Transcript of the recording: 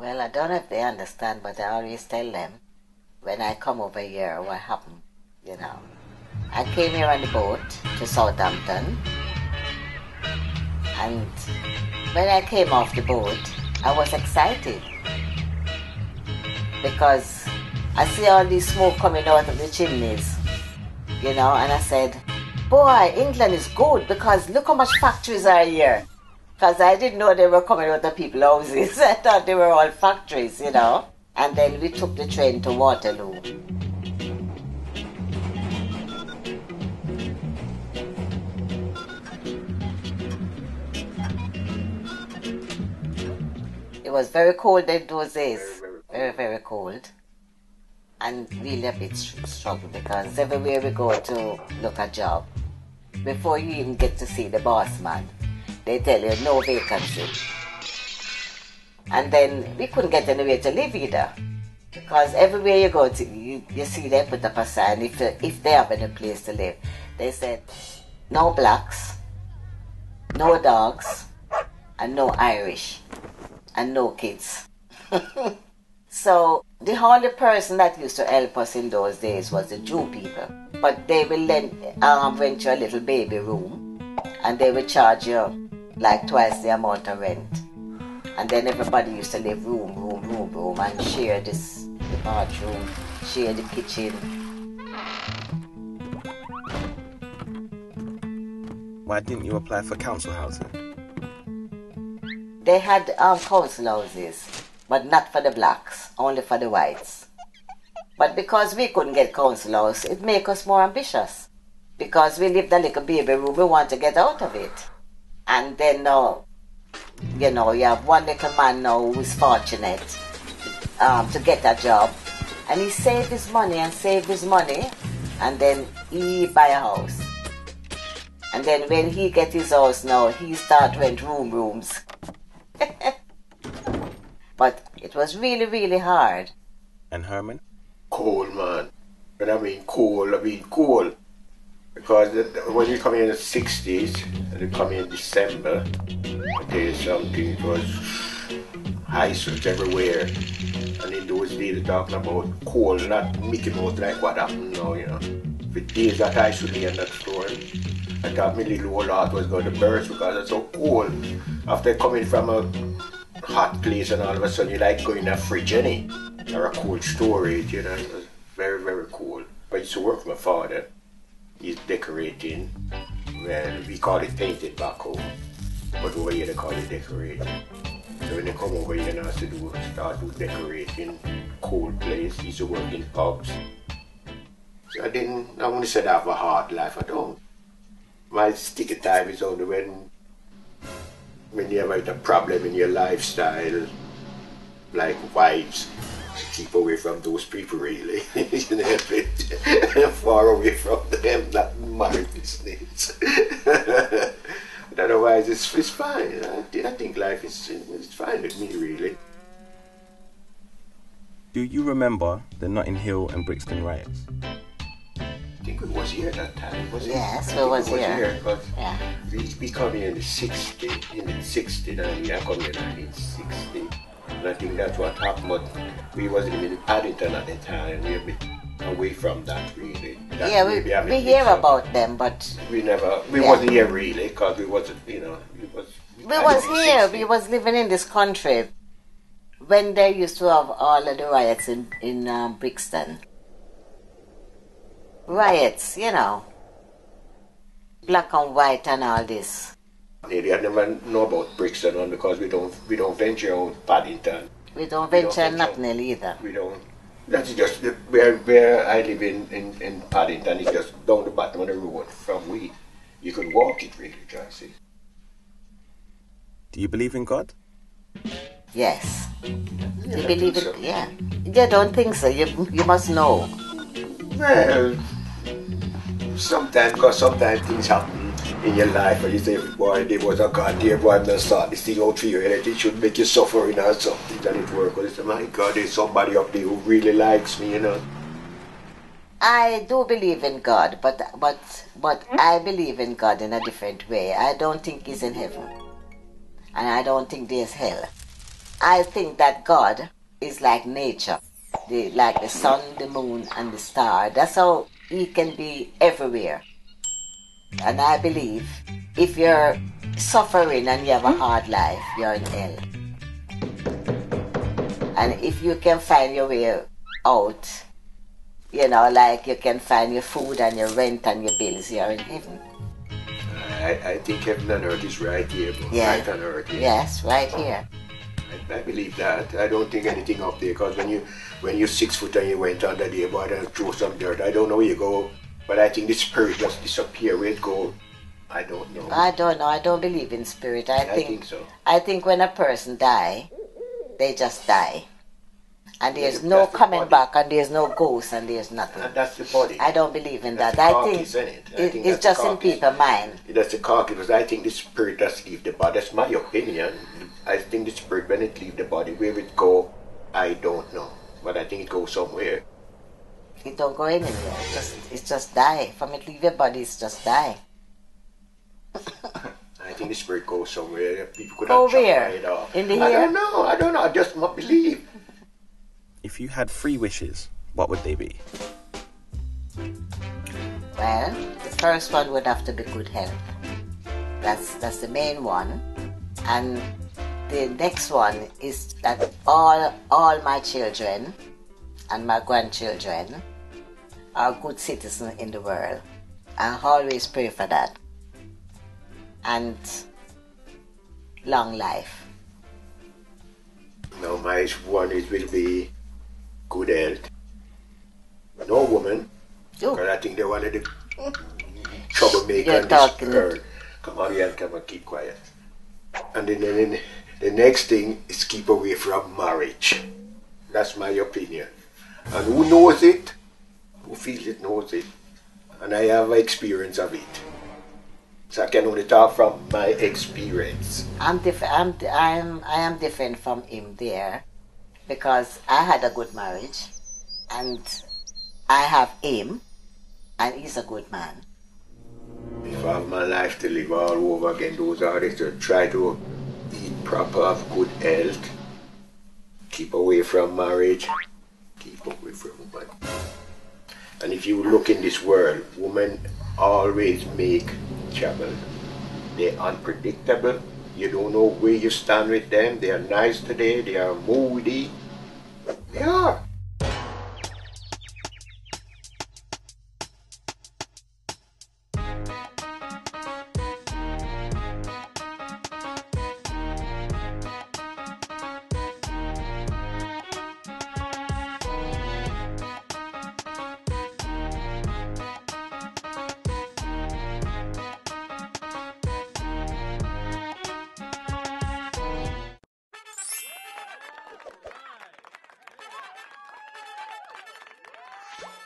Well, I don't know if they understand, but I always tell them when I come over here what happened, you know. I came here on the boat to Southampton, and when I came off the boat, I was excited because I see all this smoke coming out of the chimneys, you know, and I said, Boy, England is good because look how much factories are here. Because I didn't know they were coming out of people's houses. I thought they were all factories, you know. And then we took the train to Waterloo. It was very cold in those days. Very, very cold. And really a bit struggle because everywhere we go to look a job, before you even get to see the boss man, they tell you no vacancy. And then we couldn't get anywhere to live either. Because everywhere you go to, you, you see they put up a sign if, if they have any place to live. They said, no blacks, no dogs, and no Irish, and no kids. so the only person that used to help us in those days was the Jew people. But they will then um, rent you a little baby room, and they will charge you like twice the amount of rent. And then everybody used to live room, room, room, room, and share this the bathroom, share the kitchen. Why didn't you apply for council housing? They had um, council houses, but not for the blacks, only for the whites. But because we couldn't get council house, it made us more ambitious. Because we lived in a little baby room, we want to get out of it. And then now, you know, you have one little man now who's fortunate um, to get a job. And he saved his money and saved his money. And then he buy a house. And then when he get his house now, he start rent room rooms. but it was really, really hard. And Herman? Cold, man. When I mean cold, I mean cold. Because when you come in the 60s, and you come in December, you something, it was ice everywhere. And in those days, they're talking about cold, not Mickey Mouse like what happened now, you know. For days that ice would in that store, I thought my little old heart was going to burst because it's so cold. After coming from a hot place and all of a sudden you like going to a fridge, any or a cold storage, you know, it was very, very cold. I used to work for my father is decorating. Well, we call it painted back home, but over here they call it decorating. So when they come over here and to do start do decorating, cold place, used to work in pubs. So I didn't I wouldn't say I have a hard life, I don't. My sticky time is only when when you have a problem in your lifestyle, like wives keep away from those people really. Far away from them, not my business. but otherwise, it's, it's fine. I, I think life is it's fine with me really. Do you remember the Notting Hill and Brixton riots? I think we was here at that time, was it? Yes, we was, was here. here. Because Yeah. we, we come here in the 60, in the 69, I come here in 1960. And I think that's what happened, but we wasn't even in Paddington at the time. We were a bit away from that, really. That Yeah, we, we hear about them, but We never, we Yeah. wasn't here really, because we wasn't, you know, we was. we was here. We was living in this country when they used to have all of the riots in in um, Brixton. Riots, you know, black and white and all this. Really, I never know about Brixton one because we don't, we don't venture out Paddington. We don't We don't venture venture. nothing either. We don't. That's just the- where where I live in, in, in Paddington. It's just down the bottom of the road from we. You could walk it really, Johnson. Do you believe in God? Yes. Yeah, You I believe think it? so. Yeah. You don't think so? You you must know. Well, sometimes, because sometimes things happen in your life and you say, boy, there was a God there, boy, I'm going to start this thing out for you, and it should make you suffering or something, and it work. Because you say, my God, there's somebody up there who really likes me, you know. I do believe in God, but but but hmm? I believe in God in a different way. I don't think He's in heaven, and I don't think there's hell. I think that God is like nature, the, like the sun, the moon, and the star. That's how He can be everywhere. And I believe if you're suffering and you have a hard life, you're in hell. And if you can find your way out, you know, like you can find your food and your rent and your bills, you're in heaven. I, I think heaven and earth is right here. Yeah. right on earth. Here. Yes, right here. I, I believe that. I don't think anything up there because when you when you're six foot and you went under there, boy, and throw some dirt, I don't know where you go. But I think the spirit just disappear. Where it go, I don't know. I don't know. I don't believe in spirit. I, I think, think so. I think when a person die, they just die, and there's Yeah, no the coming back, and there's no ghost, and there's nothing. And that's the body. I don't believe in That's that. I think, carcass, innit? I it- think it's just in people's mind. That's the carcass. Because I think the spirit does leave the body. That's my opinion. I think the spirit when it leave the body, where it go, I don't know. But I think it goes somewhere. It don't go anywhere. It just, it's just die. From it leave your body, it's just die. I think the spirit goes somewhere. People could Go have chopped where? my head off. In the I ear? don't know. I don't know. I just not believe. If you had three wishes, what would they be? Well, the first one would have to be good health. That's that's the main one. And the next one is that all all my children and my grandchildren are good citizens in the world. I always pray for that. And long life. Now my one is will be good health. No woman. Because I think they're one of the troublemakers You're this talking. world. Come on, yeah, come on, keep quiet. And then, then the next thing is keep away from marriage. That's my opinion. And who knows it, who feels it knows it. And I have experience of it. So I can only talk from my experience. I'm different. I'm I'm I am different from him there, because I had a good marriage, and I have him, and he's a good man. If I have my life to live all over again, those the to try to eat proper, have good health, keep away from marriage, keep away from women. And if you look in this world, women always make trouble. They're unpredictable. You don't know where you stand with them. They are nice today, they are moody. They are.